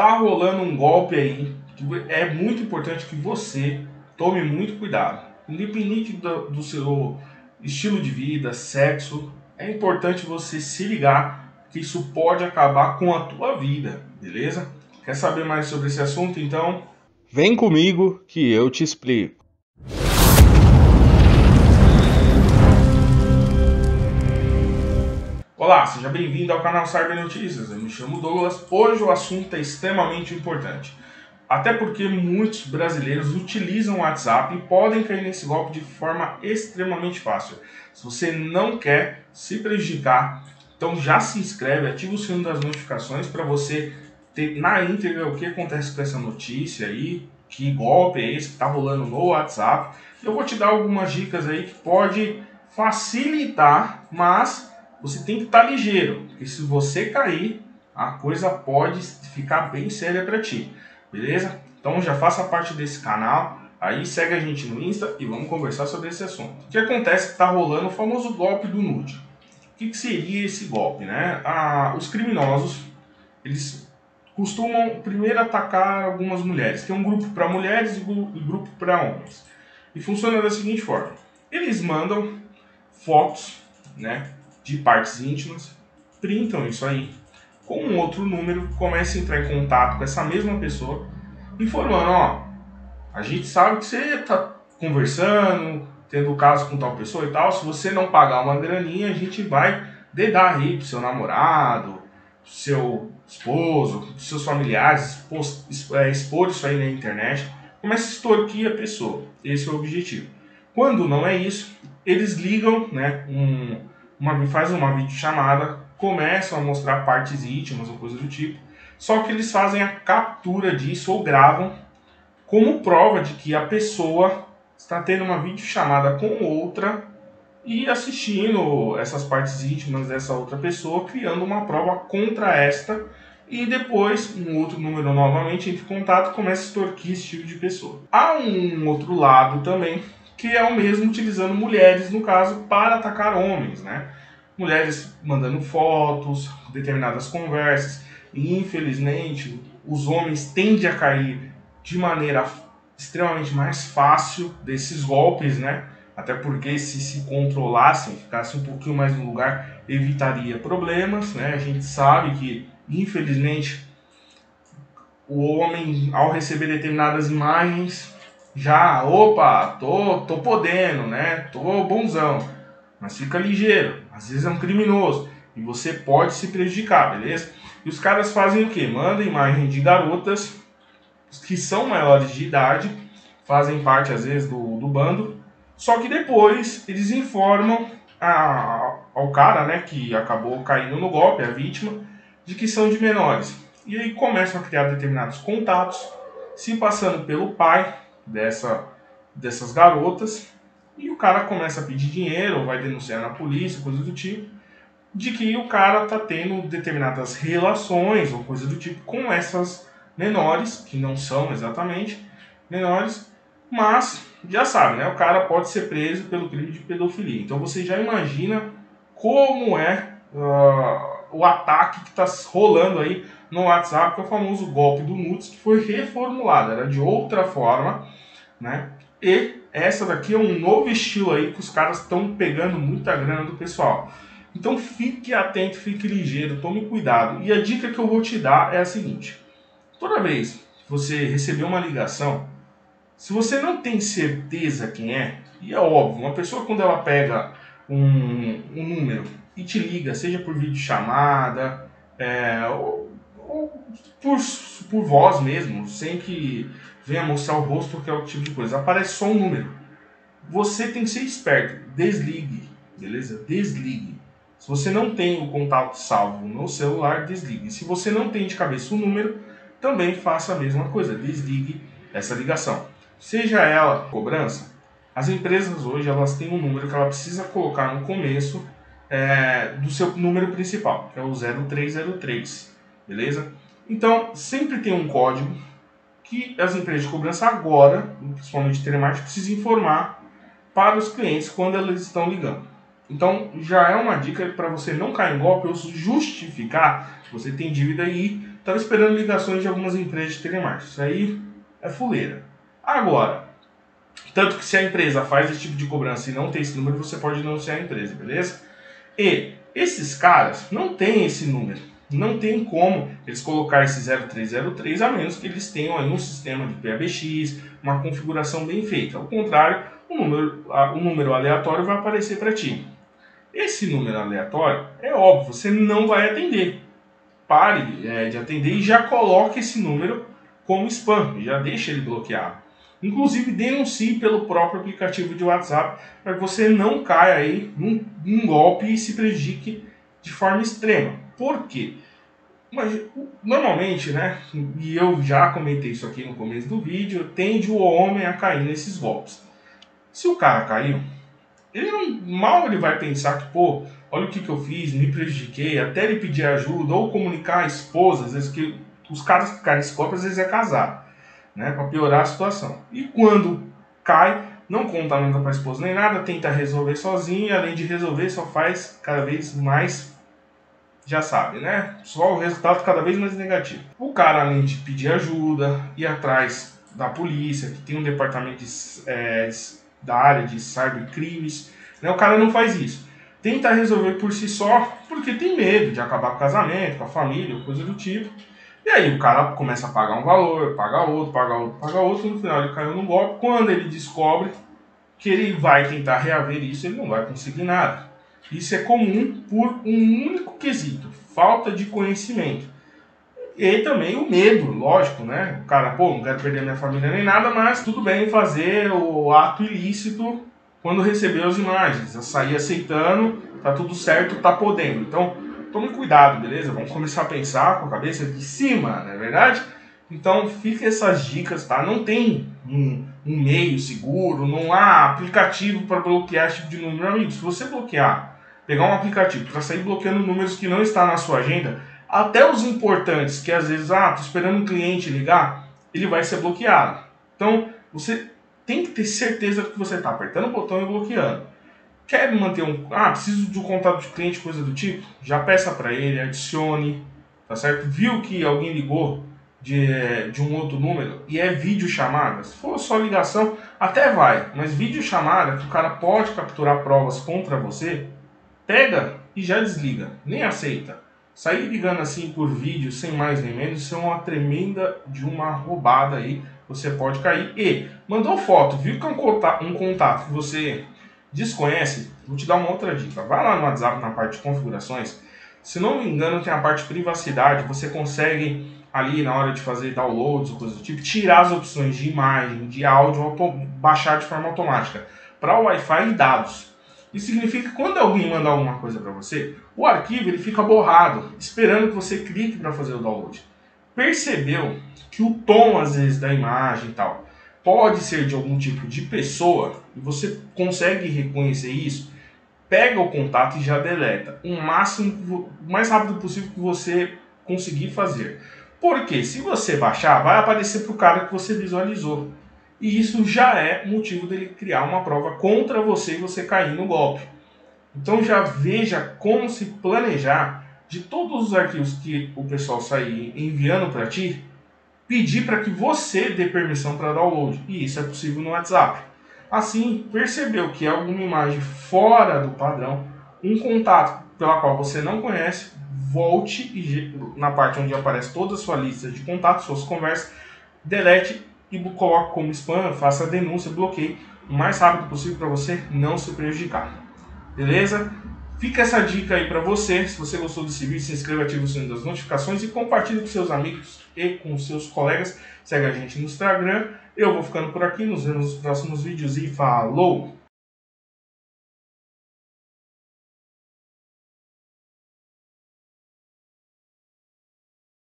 tá rolando um golpe aí é muito importante que você tome muito cuidado. Independente do, do seu estilo de vida, sexo, é importante você se ligar que isso pode acabar com a tua vida, beleza? Quer saber mais sobre esse assunto? Então, vem comigo que eu te explico. Olá, seja bem-vindo ao canal Cyber Notícias. Eu me chamo Douglas. Hoje o assunto é extremamente importante. Até porque muitos brasileiros utilizam o WhatsApp e podem cair nesse golpe de forma extremamente fácil. Se você não quer se prejudicar, então já se inscreve, ativa o sininho das notificações para você ter na íntegra o que acontece com essa notícia aí, que golpe é esse que está rolando no WhatsApp. Eu vou te dar algumas dicas aí que pode facilitar, mas você tem que estar tá ligeiro, porque se você cair, a coisa pode ficar bem séria para ti, beleza? Então já faça parte desse canal, aí segue a gente no Insta e vamos conversar sobre esse assunto. O que acontece que está rolando o famoso golpe do nude. O que, que seria esse golpe, né? Ah, os criminosos, eles costumam primeiro atacar algumas mulheres. Tem um grupo para mulheres e um grupo para homens. E funciona da seguinte forma: eles mandam fotos, né, de partes íntimas, printam isso aí com um outro número, começa a entrar em contato com essa mesma pessoa, informando, ó, a gente sabe que você tá conversando, tendo caso com tal pessoa e tal, se você não pagar uma graninha, a gente vai dedar aí pro seu namorado, seu esposo, seus familiares, expor, é, expor isso aí na internet, começa a extorquir a pessoa. Esse é o objetivo. Quando não é isso, eles ligam, né, um, uma, faz uma videochamada, começam a mostrar partes íntimas ou coisa do tipo, só que eles fazem a captura disso ou gravam como prova de que a pessoa está tendo uma videochamada com outra e assistindo essas partes íntimas dessa outra pessoa, criando uma prova contra esta, e depois um outro número novamente entra em contato e começa a extorquir esse tipo de pessoa. Há um outro lado também que é o mesmo utilizando mulheres, no caso, para atacar homens, né? Mulheres mandando fotos, determinadas conversas, e infelizmente os homens tendem a cair de maneira extremamente mais fácil desses golpes, né? Até porque se se controlassem, ficassem um pouquinho mais no lugar, evitaria problemas, né? A gente sabe que, infelizmente, o homem, ao receber determinadas imagens, já, opa, tô, tô podendo, né? Tô bonzão. Mas fica ligeiro, às vezes é um criminoso e você pode se prejudicar, beleza? E os caras fazem o que? Mandam imagem de garotas que são maiores de idade, fazem parte às vezes do, do bando, só que depois eles informam a, ao cara, né, que acabou caindo no golpe, a vítima, de que são de menores. E aí começam a criar determinados contatos, se passando pelo pai dessa, dessas garotas e o cara começa a pedir dinheiro vai denunciar na polícia, coisa do tipo, de que o cara tá tendo determinadas relações ou coisa do tipo com essas menores, que não são exatamente menores, mas já sabe, né? O cara pode ser preso pelo crime de pedofilia. Então você já imagina como é uh, o ataque que está rolando aí no WhatsApp, que é o famoso golpe do Nudes, que foi reformulado, era de outra forma, né? E essa daqui é um novo estilo aí que os caras estão pegando muita grana do pessoal. Então fique atento, fique ligeiro, tome cuidado. E a dica que eu vou te dar é a seguinte: toda vez que você receber uma ligação, se você não tem certeza quem é, e é óbvio, uma pessoa quando ela pega um, um número e te liga, seja por vídeo chamada, é, ou, ou por, por voz mesmo, sem que venha mostrar o rosto, que é o tipo de coisa. Aparece só um número. Você tem que ser esperto. Desligue, beleza? Desligue. Se você não tem o contato salvo no celular, desligue. Se você não tem de cabeça o número, também faça a mesma coisa. Desligue essa ligação. Seja ela cobrança, as empresas hoje elas têm um número que ela precisa colocar no começo é, do seu número principal, que é o 0303, beleza? Então, sempre tem um código que as empresas de cobrança agora, principalmente telemarketing, precisam informar para os clientes quando elas estão ligando. Então já é uma dica para você não cair em golpe ou justificar que você tem dívida e estava esperando ligações de algumas empresas de telemarketing. Isso aí é fuleira. Agora, tanto que se a empresa faz esse tipo de cobrança e não tem esse número, você pode denunciar a empresa, beleza? E esses caras não têm esse número. Não tem como eles colocar esse 0303 a menos que eles tenham aí um sistema de PABX, uma configuração bem feita. Ao contrário, o um número, um número aleatório vai aparecer para ti. Esse número aleatório, é óbvio, você não vai atender. Pare é, de atender e já coloque esse número como spam, já deixa ele bloqueado. Inclusive denuncie pelo próprio aplicativo de WhatsApp para que você não caia aí num, num golpe e se prejudique de forma extrema. Por quê? Mas normalmente, né, e eu já comentei isso aqui no começo do vídeo, tende o homem a cair nesses golpes. Se o cara caiu, ele não, mal ele vai pensar que, pô, olha o que, que eu fiz, me prejudiquei, até ele pedir ajuda ou comunicar a esposa, às vezes que os caras que caem nesse golpe às vezes é casar né, para piorar a situação. E quando cai, não conta nada para a esposa nem nada, tenta resolver sozinho, e além de resolver, só faz cada vez mais, já sabe, né? Só o resultado cada vez mais negativo. O cara, além de pedir ajuda, ir atrás da polícia, que tem um departamento de, é, da área de cybercrimes, né? o cara não faz isso. Tenta resolver por si só, porque tem medo de acabar com o casamento, com a família, coisa do tipo e aí o cara começa a pagar um valor, paga outro, paga outro, paga outro, e no final ele caiu no golpe. Quando ele descobre que ele vai tentar reaver isso, ele não vai conseguir nada. Isso é comum por um único quesito, falta de conhecimento. E também o medo, lógico, né? O cara, pô, não quero perder minha família nem nada, mas tudo bem fazer o ato ilícito quando receber as imagens. Eu sair aceitando, tá tudo certo, tá podendo. Então, tome cuidado, beleza? Vamos começar a pensar com a cabeça de cima, não é verdade? Então fica essas dicas, tá? Não tem um, um meio seguro, não há aplicativo para bloquear esse tipo de número. Amigo, se você bloquear, pegar um aplicativo para sair bloqueando números que não está na sua agenda, até os importantes, que às vezes, ah, tô esperando um cliente ligar, ele vai ser bloqueado. Então, você tem que ter certeza que você está apertando o botão e bloqueando. Quer manter um. Ah, preciso de um contato de cliente, coisa do tipo? Já peça para ele, adicione, tá certo? Viu que alguém ligou de, de um outro número e é vídeo chamada? Se for só ligação, até vai, mas vídeo chamada que o cara pode capturar provas contra você, pega e já desliga, nem aceita. Sair ligando assim por vídeo, sem mais nem menos, isso é uma tremenda de uma roubada aí. Você pode cair. E mandou foto, viu que é um contato, um contato que você desconhece, vou te dar uma outra dica. Vai lá no WhatsApp na parte de configurações. Se não me engano, tem a parte de privacidade. Você consegue ali na hora de fazer downloads ou coisa do tipo, tirar as opções de imagem, de áudio, baixar de forma automática para o Wi-Fi e dados. Isso significa que quando alguém mandar alguma coisa para você, o arquivo ele fica borrado, esperando que você clique para fazer o download. Percebeu que o tom às vezes da imagem e tal pode ser de algum tipo de pessoa e você consegue reconhecer isso, pega o contato e já deleta o máximo, o mais rápido possível que você conseguir fazer. Porque se você baixar, vai aparecer para o cara que você visualizou. E isso já é motivo dele criar uma prova contra você e você cair no golpe. Então já veja como se planejar de todos os arquivos que o pessoal sair enviando para ti, pedir para que você dê permissão para download. E isso é possível no WhatsApp. Assim, percebeu que é alguma imagem fora do padrão, um contato pela qual você não conhece, volte e na parte onde aparece toda a sua lista de contatos, suas conversas, delete e coloque como spam, faça a denúncia, bloqueie o mais rápido possível para você não se prejudicar. Beleza? Fica essa dica aí para você. Se você gostou desse vídeo, se inscreva, ative o sininho das notificações e compartilhe com seus amigos e com seus colegas. Segue a gente no Instagram. Eu vou ficando por aqui. Nos vemos nos próximos vídeos e falou!